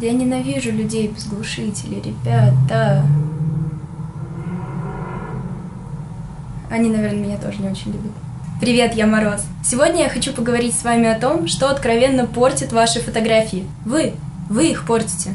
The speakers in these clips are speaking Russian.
Я ненавижу людей без глушителей, ребята. Они, наверное, меня тоже не очень любят. Привет, я Мороз. Сегодня я хочу поговорить с вами о том, что откровенно портит ваши фотографии. Вы, вы их портите.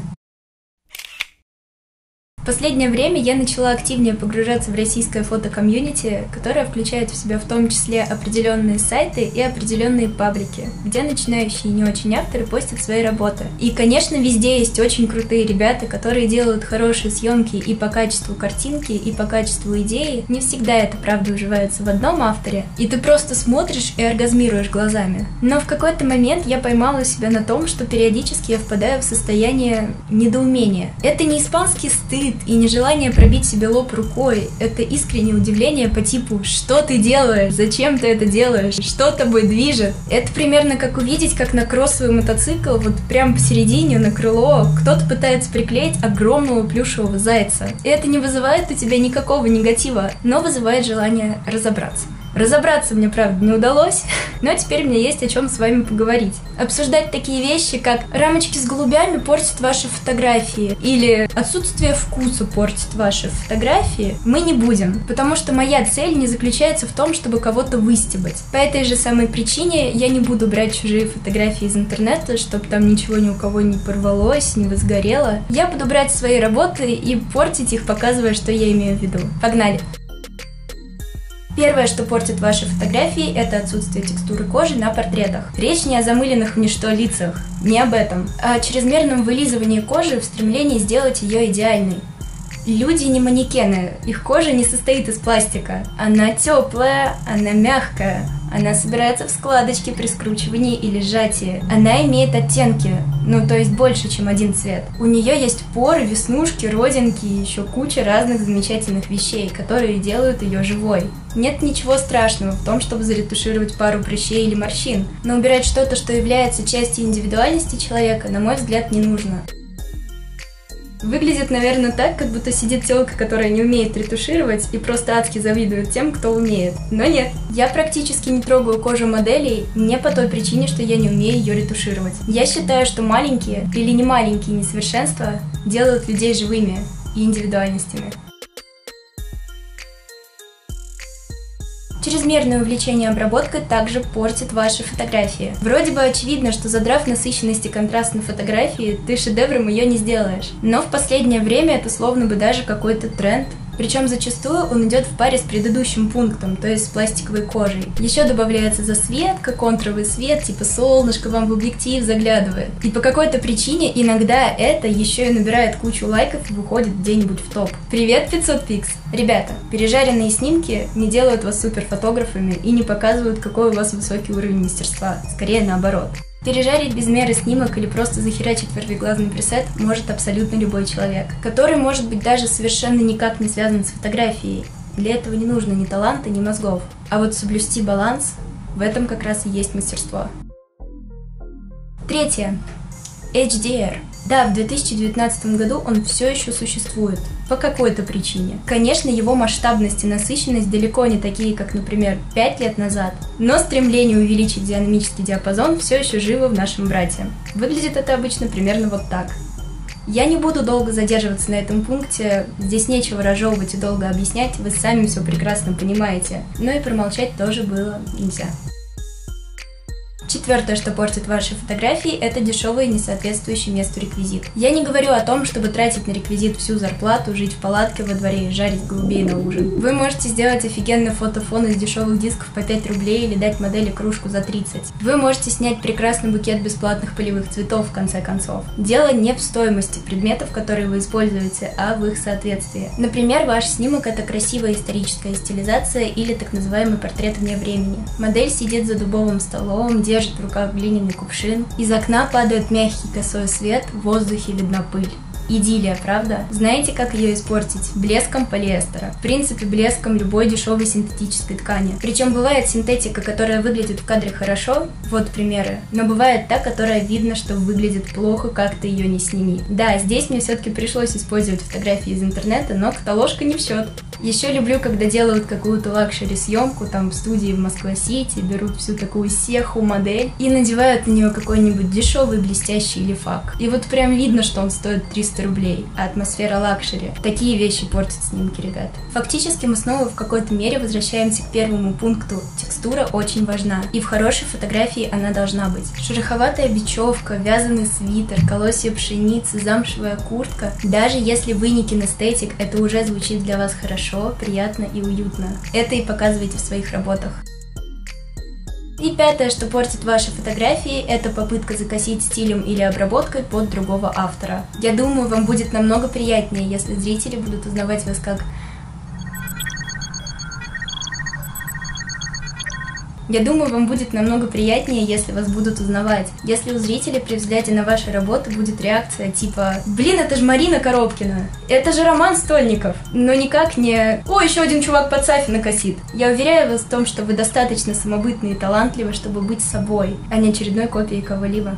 В последнее время я начала активнее погружаться в российское фотокомьюнити, которое включает в себя в том числе определенные сайты и определенные паблики, где начинающие и не очень авторы постят свои работы. И, конечно, везде есть очень крутые ребята, которые делают хорошие съемки и по качеству картинки, и по качеству идеи. Не всегда это, правда, уживается в одном авторе, и ты просто смотришь и оргазмируешь глазами. Но в какой-то момент я поймала себя на том, что периодически я впадаю в состояние недоумения. Это не испанский стыд, и нежелание пробить себе лоб рукой. Это искреннее удивление по типу «Что ты делаешь? Зачем ты это делаешь? Что тобой движет?» Это примерно как увидеть, как на кроссовый мотоцикл вот прямо посередине на крыло кто-то пытается приклеить огромного плюшевого зайца. И это не вызывает у тебя никакого негатива, но вызывает желание разобраться. Разобраться мне, правда, не удалось, но теперь мне есть о чем с вами поговорить. Обсуждать такие вещи, как рамочки с голубями портят ваши фотографии или отсутствие вкуса портит ваши фотографии, мы не будем, потому что моя цель не заключается в том, чтобы кого-то выстебать. По этой же самой причине я не буду брать чужие фотографии из интернета, чтобы там ничего ни у кого не порвалось, не возгорело. Я буду брать свои работы и портить их, показывая, что я имею в виду. Погнали! Первое, что портит ваши фотографии, это отсутствие текстуры кожи на портретах. Речь не о замыленных в ничто лицах, не об этом, а о чрезмерном вылизывании кожи в стремлении сделать ее идеальной. Люди не манекены, их кожа не состоит из пластика. Она теплая, она мягкая, она собирается в складочки при скручивании или сжатии. Она имеет оттенки, ну то есть больше, чем один цвет. У нее есть поры, веснушки, родинки и еще куча разных замечательных вещей, которые делают ее живой. Нет ничего страшного в том, чтобы заретушировать пару прыщей или морщин, но убирать что-то, что является частью индивидуальности человека, на мой взгляд, не нужно. Выглядит, наверное, так, как будто сидит телка, которая не умеет ретушировать и просто адски завидует тем, кто умеет. Но нет, я практически не трогаю кожу моделей не по той причине, что я не умею ее ретушировать. Я считаю, что маленькие или не маленькие несовершенства делают людей живыми и индивидуальностями. Чрезмерное увлечение обработкой также портит ваши фотографии. Вроде бы очевидно, что задрав насыщенность и контраст на фотографии, ты шедевром ее не сделаешь. Но в последнее время это словно бы даже какой-то тренд, причем зачастую он идет в паре с предыдущим пунктом, то есть с пластиковой кожей. Еще добавляется засветка, контровый свет, типа солнышко вам в объектив заглядывает. И по какой-то причине иногда это еще и набирает кучу лайков и выходит где-нибудь в топ. Привет, 500 пикс! Ребята, пережаренные снимки не делают вас суперфотографами и не показывают, какой у вас высокий уровень мастерства. Скорее наоборот. Пережарить без меры снимок или просто захерачить вырвиглазный пресет может абсолютно любой человек, который может быть даже совершенно никак не связан с фотографией. Для этого не нужно ни таланта, ни мозгов. А вот соблюсти баланс – в этом как раз и есть мастерство. Третье. HDR. Да, в 2019 году он все еще существует. По какой-то причине. Конечно, его масштабность и насыщенность далеко не такие, как, например, 5 лет назад. Но стремление увеличить динамический диапазон все еще живо в нашем брате. Выглядит это обычно примерно вот так. Я не буду долго задерживаться на этом пункте, здесь нечего разжевывать и долго объяснять, вы сами все прекрасно понимаете, но и промолчать тоже было нельзя. Четвертое, что портит ваши фотографии, это дешевый и несоответствующий месту реквизит. Я не говорю о том, чтобы тратить на реквизит всю зарплату, жить в палатке во дворе и жарить голубей на ужин. Вы можете сделать офигенный фотофон из дешевых дисков по 5 рублей или дать модели кружку за 30. Вы можете снять прекрасный букет бесплатных полевых цветов в конце концов. Дело не в стоимости предметов, которые вы используете, а в их соответствии. Например, ваш снимок это красивая историческая стилизация или так называемый портрет вне времени. Модель сидит за дубовым столом, держит держит в руках глиняный кувшин. Из окна падает мягкий косой свет, в воздухе видна пыль. Идиллия, правда? Знаете, как ее испортить? Блеском полиэстера. В принципе, блеском любой дешевой синтетической ткани. Причем бывает синтетика, которая выглядит в кадре хорошо, вот примеры, но бывает та, которая видно, что выглядит плохо, как ты ее не сними. Да, здесь мне все-таки пришлось использовать фотографии из интернета, но каталожка не в счет. Еще люблю, когда делают какую-то luxury съемку там в студии в Москва-Сити, берут всю такую сеху модель и надевают на нее какой-нибудь дешевый блестящий лифак. И вот прям видно, что он стоит 300 рублей, а атмосфера luxury. Такие вещи портят снимки, ребят. Фактически мы снова в какой-то мере возвращаемся к первому пункту. Текстура очень важна, и в хорошей фотографии она должна быть. Шероховатая бечевка, вязаный свитер, колосья пшеницы, замшевая куртка. Даже если вы не кинестетик, это уже звучит для вас хорошо, приятно и уютно. Это и показывайте в своих работах. И пятое, что портит ваши фотографии, это попытка закосить стилем или обработкой под другого автора. Я думаю, вам будет намного приятнее, если зрители будут узнавать вас как Я думаю, вам будет намного приятнее, если вас будут узнавать. Если у зрителей при взгляде на ваши работы будет реакция типа «Блин, это же Марина Коробкина! Это же Роман Стольников!» Но никак не «О, еще один чувак под Сафина косит!» Я уверяю вас в том, что вы достаточно самобытны и талантливы, чтобы быть собой, а не очередной копией кого-либо.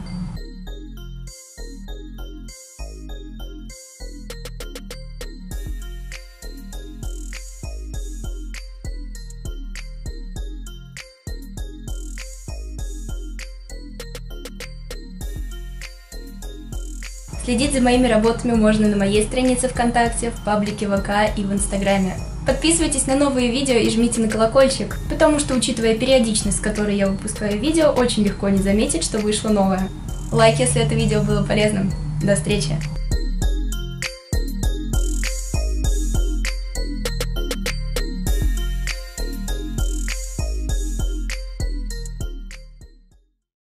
Следить за моими работами можно на моей странице ВКонтакте, в паблике ВК и в Инстаграме. Подписывайтесь на новые видео и жмите на колокольчик, потому что, учитывая периодичность, с которой я выпускаю видео, очень легко не заметить, что вышло новое. Лайк, если это видео было полезным. До встречи!